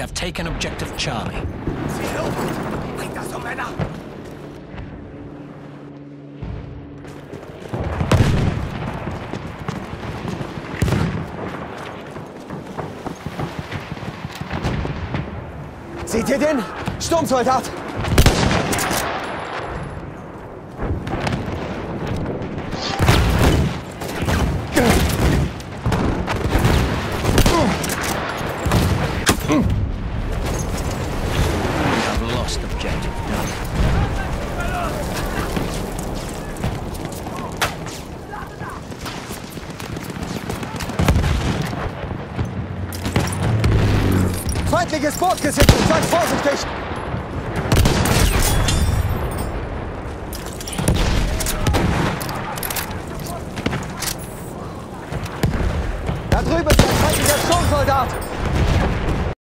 We have taken objective Charlie. Um Seht ihr den? Sturmsoldat! We Feindliches Boot gesichtet! Seid vorsichtig! Da drüben ist ein feindlicher Sturmsoldat!